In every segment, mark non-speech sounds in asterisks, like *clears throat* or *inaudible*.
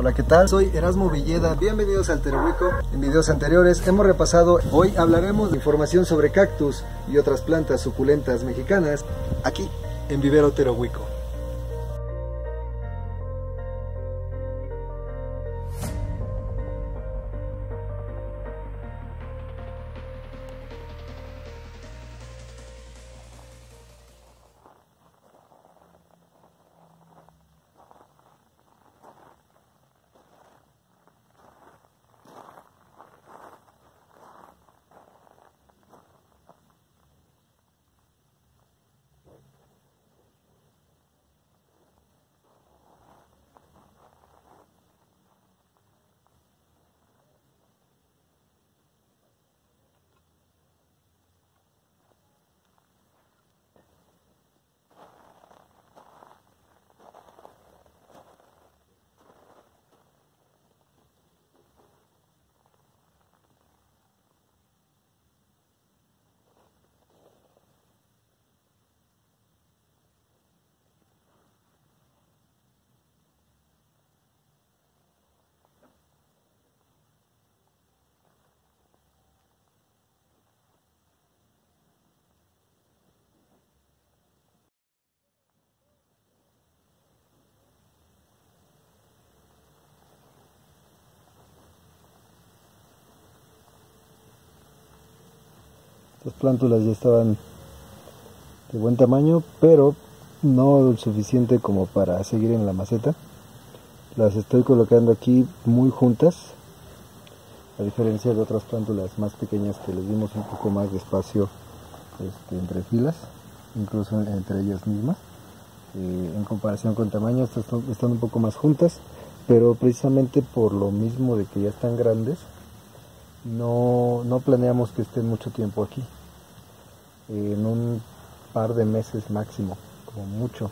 Hola, ¿qué tal? Soy Erasmo Villeda. Bienvenidos al Terohuico. En videos anteriores hemos repasado. Hoy hablaremos de información sobre cactus y otras plantas suculentas mexicanas aquí en Vivero Terohuico. Estas plántulas ya estaban de buen tamaño, pero no lo suficiente como para seguir en la maceta. Las estoy colocando aquí muy juntas, a diferencia de otras plántulas más pequeñas que les dimos un poco más de espacio este, entre filas, incluso entre ellas mismas. Eh, en comparación con tamaño, estas están un poco más juntas, pero precisamente por lo mismo de que ya están grandes, no, no planeamos que estén mucho tiempo aquí. En un par de meses máximo, como mucho.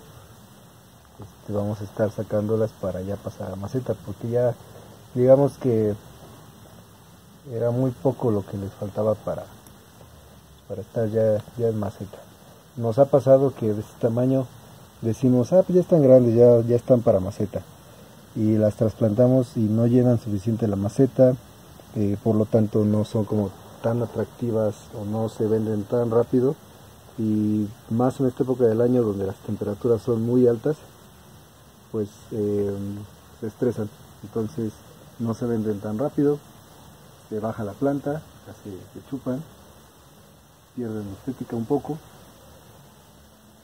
Este, vamos a estar sacándolas para ya pasar a maceta, porque ya digamos que era muy poco lo que les faltaba para, para estar ya, ya en maceta. Nos ha pasado que de este tamaño decimos, ah, pues ya están grandes, ya, ya están para maceta. Y las trasplantamos y no llenan suficiente la maceta, eh, por lo tanto no son como tan atractivas o no se venden tan rápido. Y más en esta época del año donde las temperaturas son muy altas pues eh, se estresan. Entonces no se venden tan rápido se baja la planta se, se chupan pierden estética un poco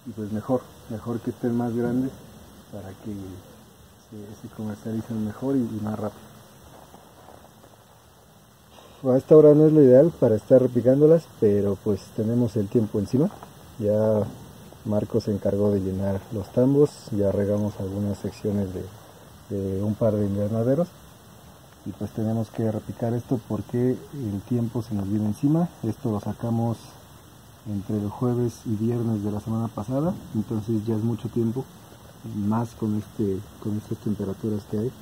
y pues mejor mejor que estén más grandes para que se, comercialicen mejor y más rápido a esta hora no es lo ideal para estar replicándolas, pero pues tenemos el tiempo encima. Ya Marco se encargó de llenar los tambos, ya regamos algunas secciones de, de un par de invernaderos y pues tenemos que replicar esto porque el tiempo se nos viene encima. Esto lo sacamos entre el jueves y viernes de la semana pasada, entonces ya es mucho tiempo, más con, este, con estas temperaturas que hay.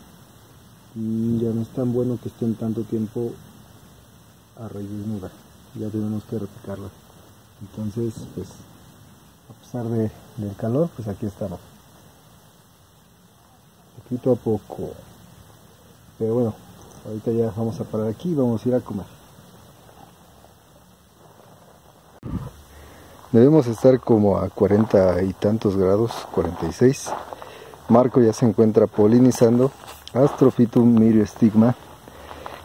Ya no es tan bueno que estén tanto tiempo a raíz desnuda. Ya tenemos que replicarla. Entonces, pues, a pesar de, del calor, pues aquí estamos. Poquito a poco. Pero bueno, ahorita ya vamos a parar aquí y vamos a ir a comer. Debemos estar como a 40 y tantos grados, 46. Marco ya se encuentra polinizando Astrophytum myriostigma.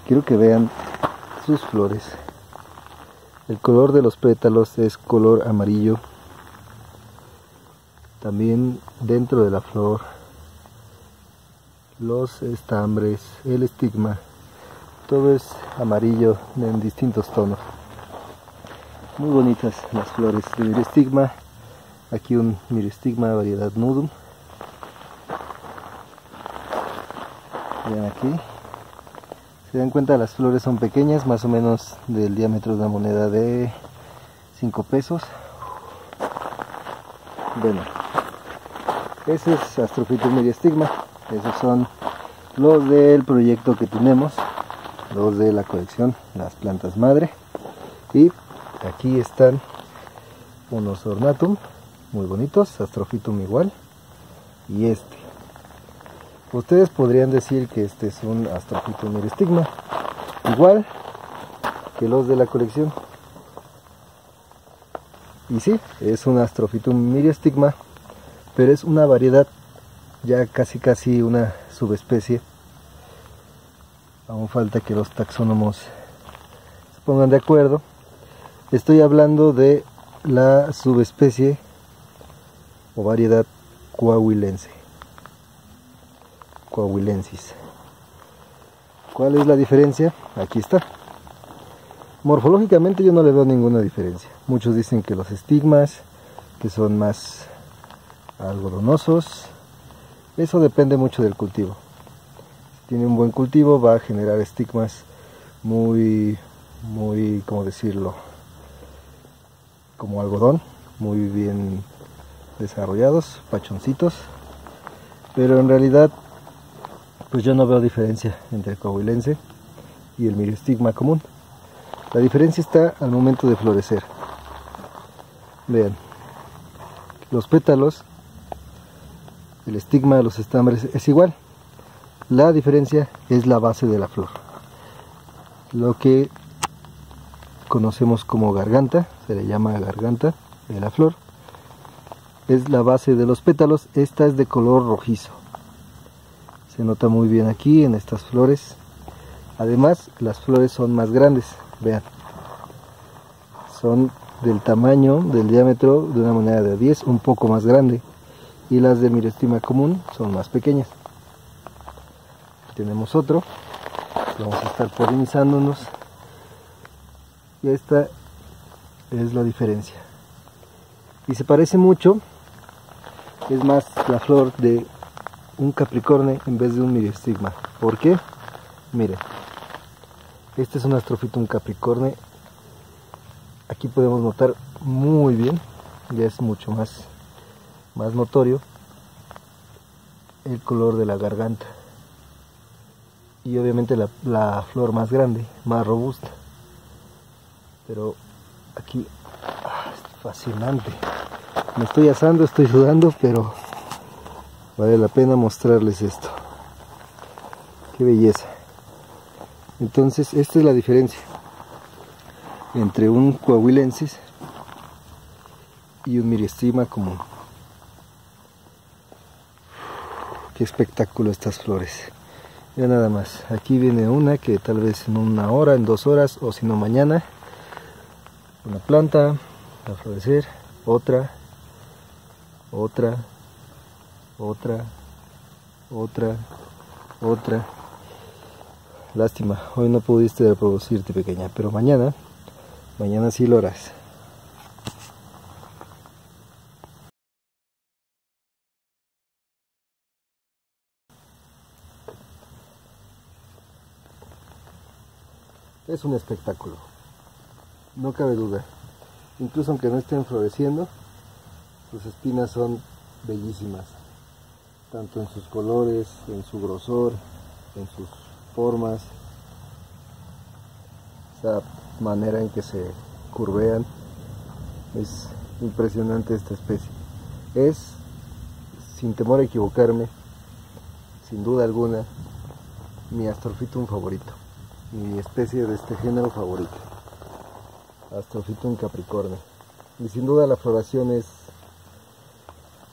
Quiero que vean sus flores. El color de los pétalos es color amarillo. También dentro de la flor los estambres, el estigma, todo es amarillo en distintos tonos. Muy bonitas las flores de miristigma. Aquí un miristigma variedad nudum. Vean aquí, se dan cuenta las flores son pequeñas, más o menos del diámetro de una moneda de 5 pesos. Bueno, ese es Astrophytum mediastigma. Esos son los del proyecto que tenemos, los de la colección, las plantas madre. Y aquí están unos ornatum, muy bonitos, Astrophytum igual. Y este. Ustedes podrían decir que este es un astrofitum meristigma, igual que los de la colección. Y sí, es un astrofitum miristigma, pero es una variedad, ya casi casi una subespecie. Aún falta que los taxónomos se pongan de acuerdo. Estoy hablando de la subespecie o variedad coahuilense. Coahuilensis. ¿Cuál es la diferencia? Aquí está. Morfológicamente yo no le veo ninguna diferencia. Muchos dicen que los estigmas, que son más algodonosos, eso depende mucho del cultivo. Si tiene un buen cultivo va a generar estigmas muy, muy, ¿cómo decirlo? Como algodón, muy bien desarrollados, pachoncitos. Pero en realidad pues yo no veo diferencia entre el coahuilense y el miriostigma común. La diferencia está al momento de florecer. Vean, los pétalos, el estigma los estambres es igual. La diferencia es la base de la flor. Lo que conocemos como garganta, se le llama garganta de la flor, es la base de los pétalos. Esta es de color rojizo se nota muy bien aquí en estas flores. Además las flores son más grandes vean. Son del tamaño del diámetro de una moneda de 10 un poco más grande. Y las de mirestima común son más pequeñas. Tenemos otro. Vamos a estar polinizándonos. Y esta es la diferencia. Y se parece mucho es más la flor de un capricornio en vez de un miriostigma. ¿Por qué? Miren, este es un astrofitum capricornio. Aquí podemos notar muy bien, ya es mucho más, más notorio, el color de la garganta. Y obviamente la, la flor más grande, más robusta. Pero aquí ah, es fascinante. Me estoy asando, estoy sudando, pero vale la pena mostrarles esto. Qué belleza. Entonces esta es la diferencia entre un coahuilensis y un miriestima común. Qué espectáculo estas flores. Ya nada más. Aquí viene una que tal vez en una hora en dos horas o si no mañana. Una planta a florecer. Otra otra otra, otra, otra. Lástima, hoy no pudiste reproducirte pequeña, pero mañana, mañana sí lo harás. Es un espectáculo, no cabe duda. Incluso aunque no estén floreciendo, sus espinas son bellísimas tanto en sus colores, en su grosor, en sus formas, esa manera en que se curvean. Es impresionante esta especie. Es, sin temor a equivocarme, sin duda alguna, mi Astrophytum favorito, mi especie de este género favorito, Astrophytum capricornio. Y sin duda la floración es,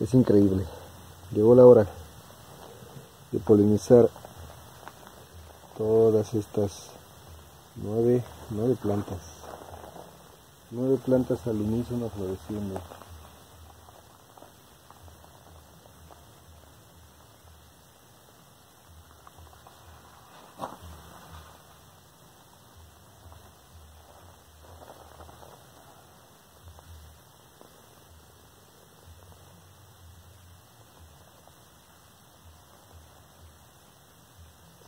es increíble llegó la hora de polinizar todas estas nueve, nueve plantas. Nueve plantas al unísono floreciendo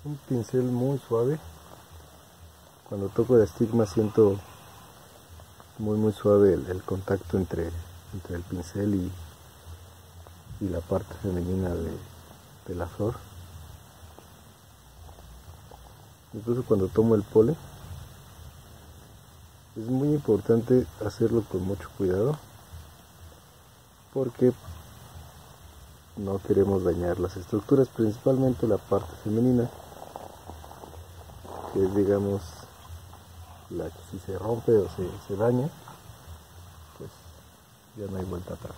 un pincel muy suave. Cuando toco el estigma siento muy muy suave el, contacto entre, entre el pincel y, y la parte femenina de, de la flor. Incluso cuando tomo el polen es muy importante hacerlo con mucho cuidado porque no queremos dañar las estructuras, principalmente la parte femenina, que es digamos la que si se rompe o se, se daña, pues ya no hay vuelta atrás.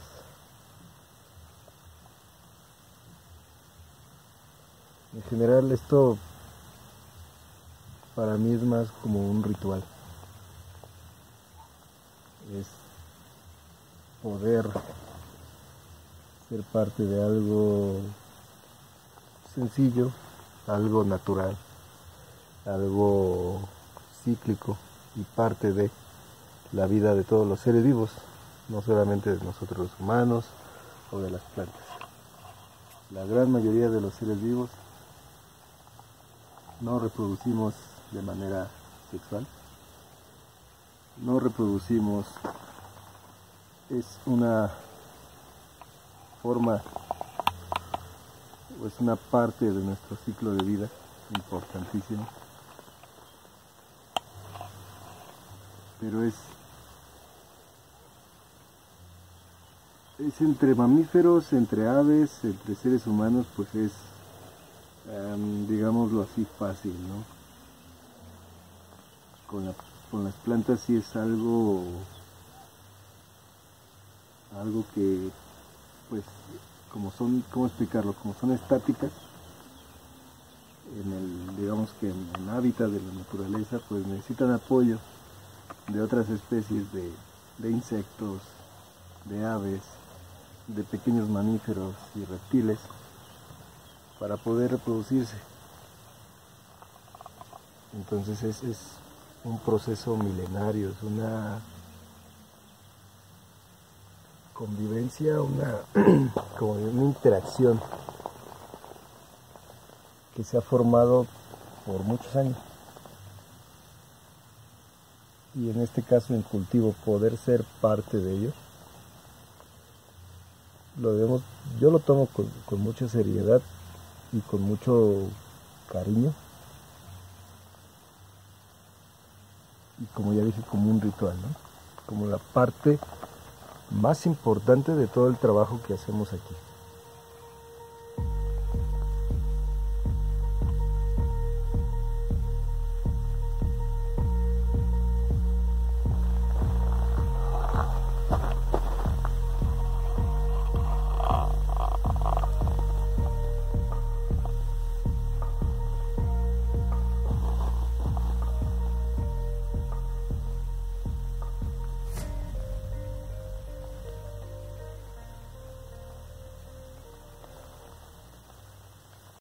En general esto para mí es más como un ritual. Es poder ser parte de algo sencillo, algo natural, algo cíclico y parte de la vida de todos los seres vivos, no solamente de nosotros los humanos o de las plantas. La gran mayoría de los seres vivos no reproducimos de manera sexual, no reproducimos, es una forma o es una parte de nuestro ciclo de vida importantísimo. Pero es es entre mamíferos, entre aves, entre seres humanos, pues es, um, digámoslo así, fácil, ¿no? Con, con las plantas sí es algo, algo que, pues, como son, ¿cómo explicarlo? Como son estáticas, en el, digamos que en el hábitat de la naturaleza, pues necesitan apoyo de otras especies de, de insectos, de aves, de pequeños mamíferos y reptiles para poder reproducirse. Entonces es, es un proceso milenario, es una convivencia, una, *clears throat* como una interacción que se ha formado por muchos años. Y en este caso en cultivo, poder ser parte de ello lo debemos, yo lo tomo con, con mucha seriedad y con mucho cariño. Y como ya dije, como un ritual, ¿no? Como la parte más importante de todo el trabajo que hacemos aquí.